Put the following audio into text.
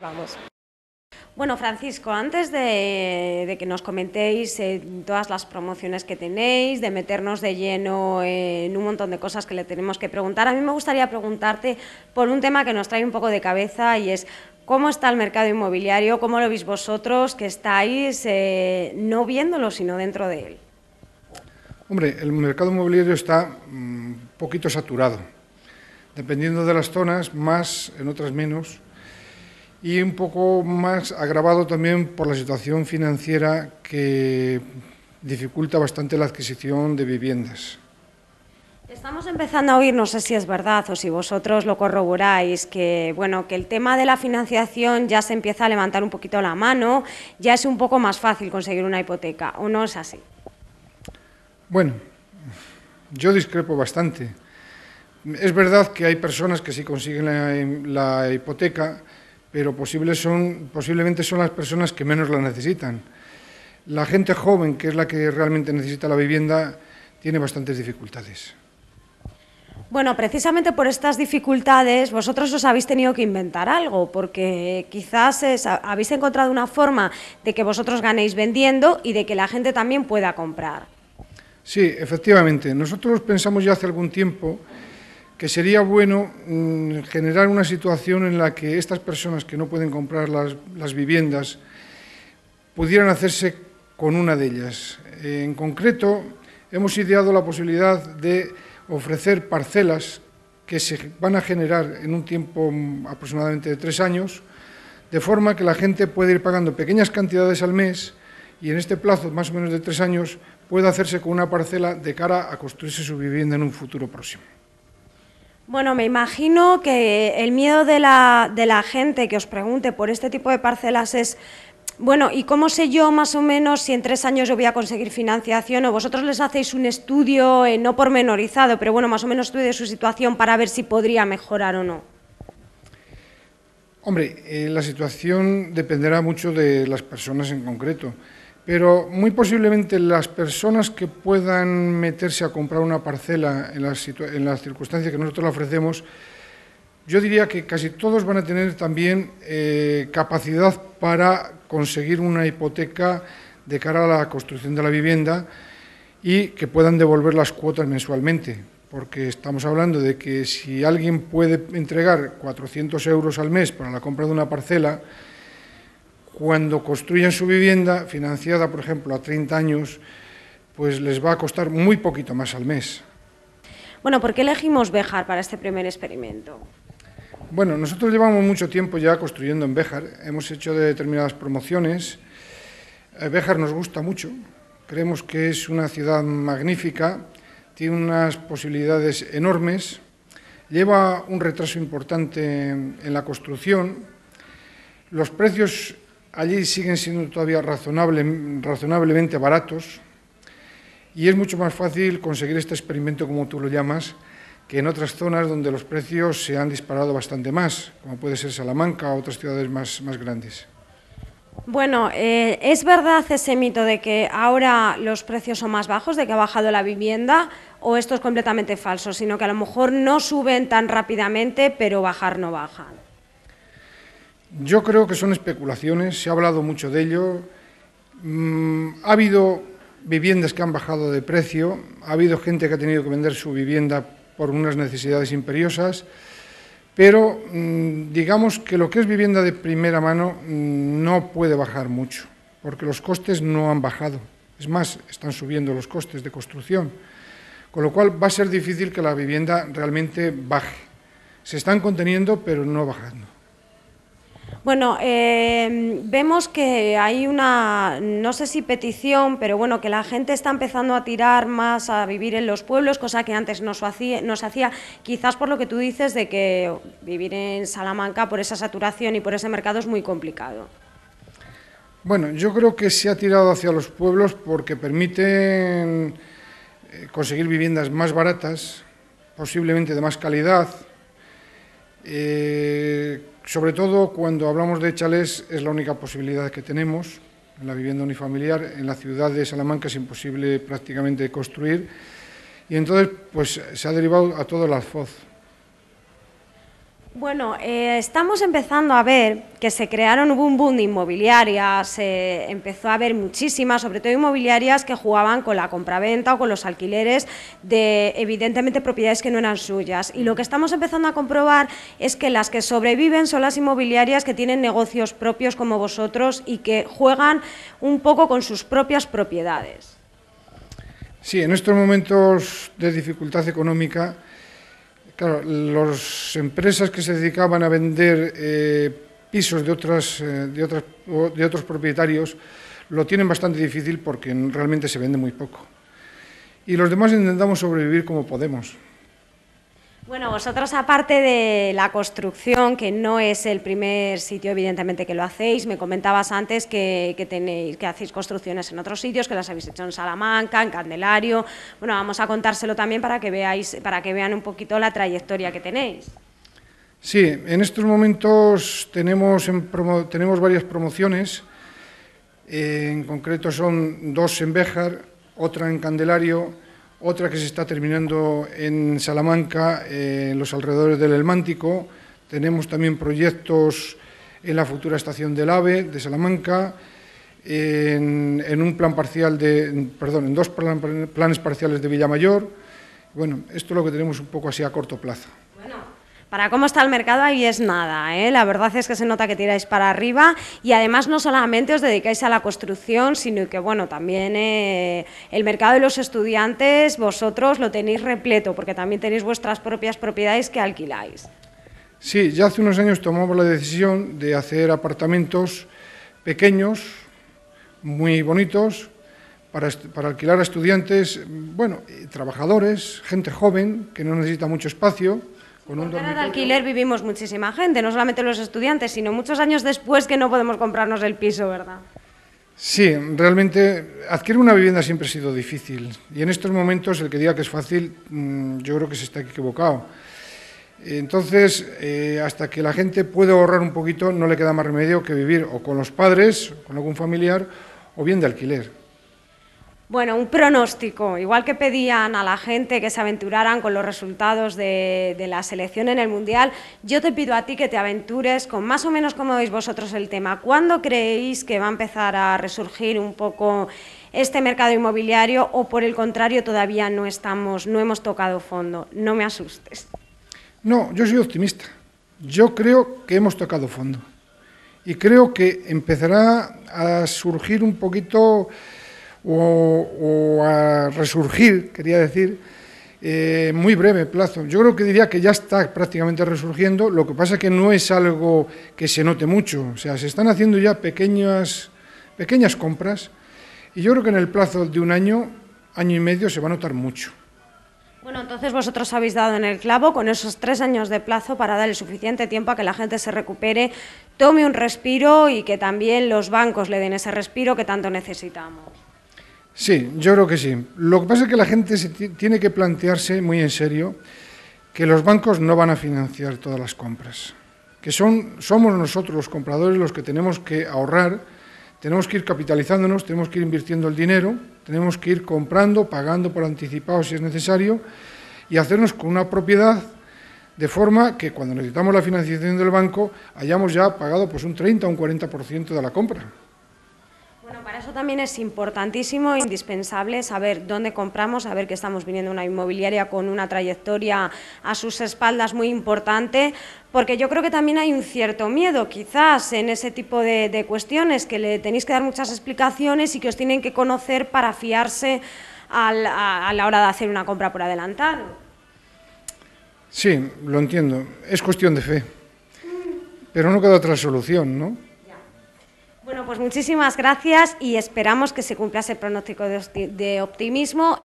Vamos. Bueno, Francisco, antes de, que nos comentéis eh, todas las promociones que tenéis, de meternos de lleno en un montón de cosas que le tenemos que preguntar, a mí me gustaría preguntarte por un tema que nos trae un poco de cabeza y es cómo está el mercado inmobiliario, cómo lo veis vosotros que estáis eh, no viéndolo, sino dentro de él. Hombre, el mercado inmobiliario está un mm, poquito saturado, dependiendo de las zonas, más, en otras menos y un poco más agravado también por la situación financiera que dificulta bastante la adquisición de viviendas. Estamos empezando a oír, no sé si es verdad o si vosotros lo corroboráis, que bueno, que el tema de la financiación ya se empieza a levantar un poquito la mano, ya es un poco más fácil conseguir una hipoteca, ¿o no es así? Bueno, yo discrepo bastante. Es verdad que hay personas que sí consiguen la hipoteca, pero son, posiblemente son las personas que menos la necesitan. La gente joven, que es la que realmente necesita la vivienda, tiene bastantes dificultades. Bueno, precisamente por estas dificultades vosotros os habéis tenido que inventar algo, porque quizás habéis encontrado una forma de que vosotros ganéis vendiendo y de que la gente también pueda comprar. Sí, efectivamente. Nosotros pensamos ya hace algún tiempo que sería bueno mm, generar una situación en la que estas personas que no pueden comprar las, viviendas pudieran hacerse con una de ellas. En concreto, hemos ideado la posibilidad de ofrecer parcelas que se van a generar en un tiempo mm, aproximadamente de tres años, de forma que la gente puede ir pagando pequeñas cantidades al mes y en este plazo, más o menos de tres años, pueda hacerse con una parcela de cara a construirse su vivienda en un futuro próximo. Bueno, me imagino que el miedo de la, de la gente que os pregunte por este tipo de parcelas es, bueno, ¿y cómo sé yo más o menos si en tres años yo voy a conseguir financiación? ¿O vosotros les hacéis un estudio, eh, no pormenorizado, pero bueno, más o menos estudio de su situación para ver si podría mejorar o no? Hombre, eh, la situación dependerá mucho de las personas en concreto pero muy posiblemente las personas que puedan meterse a comprar una parcela en las, circunstancias que nosotros le ofrecemos, yo diría que casi todos van a tener también eh, capacidad para conseguir una hipoteca de cara a la construcción de la vivienda y que puedan devolver las cuotas mensualmente, porque estamos hablando de que si alguien puede entregar 400 euros al mes para la compra de una parcela, cuando construyan su vivienda, financiada, por ejemplo, a 30 años, pues les va a costar muy poquito más al mes. Bueno, ¿por qué elegimos Béjar para este primer experimento? Bueno, nosotros llevamos mucho tiempo ya construyendo en Béjar, hemos hecho determinadas promociones. Eh, Béjar nos gusta mucho, creemos que es una ciudad magnífica, tiene unas posibilidades enormes, lleva un retraso importante en la construcción, los precios allí siguen siendo todavía razonablemente baratos y es mucho más fácil conseguir este experimento, como tú lo llamas, que en otras zonas donde los precios se han disparado bastante más, como puede ser Salamanca o otras ciudades más, grandes. Bueno, eh, ¿es verdad ese mito de que ahora los precios son más bajos, de que ha bajado la vivienda, o esto es completamente falso, sino que a lo mejor no suben tan rápidamente, pero bajar no bajan? Yo creo que son especulaciones, se ha hablado mucho de ello. Mm, ha habido viviendas que han bajado de precio, ha habido gente que ha tenido que vender su vivienda por unas necesidades imperiosas, pero mm, digamos que lo que es vivienda de primera mano mm, no puede bajar mucho, porque los costes no han bajado. Es más, están subiendo los costes de construcción, con lo cual va a ser difícil que la vivienda realmente baje. Se están conteniendo, pero no bajando. Bueno, eh, vemos que hay una, no sé si petición, pero bueno, que la gente está empezando a tirar más a vivir en los pueblos, cosa que antes no se hacía, no hacía quizás por lo que tú dices de que vivir en Salamanca por esa saturación y por ese mercado es muy complicado. Bueno, yo creo que se ha tirado hacia los pueblos porque permiten eh, conseguir viviendas más baratas, posiblemente de más calidad, eh, sobre todo cuando hablamos de chalés es la única posibilidad que tenemos, en la vivienda unifamiliar, en la ciudad de Salamanca es imposible prácticamente construir y entonces pues se ha derivado a todo el alfoz. Bueno, eh, estamos empezando a ver que se crearon, un boom de inmobiliarias, empezó a haber muchísimas, sobre todo inmobiliarias que jugaban con la compraventa o con los alquileres de, evidentemente, propiedades que no eran suyas. Y lo que estamos empezando a comprobar es que las que sobreviven son las inmobiliarias que tienen negocios propios como vosotros y que juegan un poco con sus propias propiedades. Sí, en estos momentos de dificultad económica, Claro, las empresas que se dedicaban a vender eh, pisos de, otras, eh, de, otras, de otros propietarios lo tienen bastante difícil porque realmente se vende muy poco. Y los demás intentamos sobrevivir como podemos. Bueno, vosotros aparte de la construcción, que no es el primer sitio evidentemente que lo hacéis, me comentabas antes que, tenéis, que hacéis construcciones en otros sitios, que las habéis hecho en Salamanca, en Candelario. Bueno, vamos a contárselo también para que veáis, para que vean un poquito la trayectoria que tenéis. Sí, en estos momentos tenemos, tenemos varias promociones, en concreto son dos en Béjar, otra en Candelario otra que se está terminando en Salamanca, en los alrededores del Elmántico. Tenemos también proyectos en la futura estación del AVE de Salamanca, en, un plan parcial de, perdón, en dos planes parciales de Villamayor. Bueno, esto es lo que tenemos un poco así a corto plazo. Para cómo está el mercado ahí es nada, ¿eh? la verdad es que se nota que tiráis para arriba y además no solamente os dedicáis a la construcción, sino que bueno, también eh, el mercado de los estudiantes vosotros lo tenéis repleto porque también tenéis vuestras propias propiedades que alquiláis. Sí, ya hace unos años tomamos la decisión de hacer apartamentos pequeños, muy bonitos, para, para, alquilar a estudiantes, bueno, trabajadores, gente joven que no necesita mucho espacio con un de alquiler vivimos muchísima gente, no solamente los estudiantes, sino muchos años después que no podemos comprarnos el piso, ¿verdad? Sí, realmente adquirir una vivienda siempre ha sido difícil y en estos momentos el que diga que es fácil, mm, yo creo que se está equivocado. Entonces, eh, hasta que la gente pueda ahorrar un poquito, no le queda más remedio que vivir o con los padres, con algún familiar, o bien de alquiler. Bueno, un pronóstico, igual que pedían a la gente que se aventuraran con los resultados de, la selección en el Mundial, yo te pido a ti que te aventures con más o menos como veis vosotros el tema. ¿Cuándo creéis que va a empezar a resurgir un poco este mercado inmobiliario o por el contrario todavía no estamos, no hemos tocado fondo? No me asustes. No, yo soy optimista. Yo creo que hemos tocado fondo y creo que empezará a surgir un poquito o, a resurgir, quería decir, en muy breve plazo. Yo creo que diría que ya está prácticamente resurgiendo, lo que pasa es que no es algo que se note mucho, o sea, se están haciendo ya pequeñas, pequeñas compras y yo creo que en el plazo de un año, año y medio, se va a notar mucho. Bueno, entonces vosotros habéis dado en el clavo con esos tres años de plazo para darle suficiente tiempo a que la gente se recupere, tome un respiro y que también los bancos le den ese respiro que tanto necesitamos. Sí, yo creo que sí. Lo que pasa es que la gente se tiene que plantearse muy en serio que los bancos no van a financiar todas las compras, que son, somos nosotros los compradores los que tenemos que ahorrar, tenemos que ir capitalizándonos, tenemos que ir invirtiendo el dinero, tenemos que ir comprando, pagando por anticipado si es necesario y hacernos con una propiedad de forma que cuando necesitamos la financiación del banco hayamos ya pagado pues un 30 o un 40% de la compra. Bueno, para eso también es importantísimo e indispensable saber dónde compramos, saber que estamos viniendo una inmobiliaria con una trayectoria a sus espaldas muy importante, porque yo creo que también hay un cierto miedo quizás en ese tipo de, cuestiones, que le tenéis que dar muchas explicaciones y que os tienen que conocer para fiarse a la hora de hacer una compra por adelantado. Sí, lo entiendo. Es cuestión de fe. Pero no queda otra solución, ¿no? Bueno, pues muchísimas gracias y esperamos que se cumpla ese pronóstico de optimismo.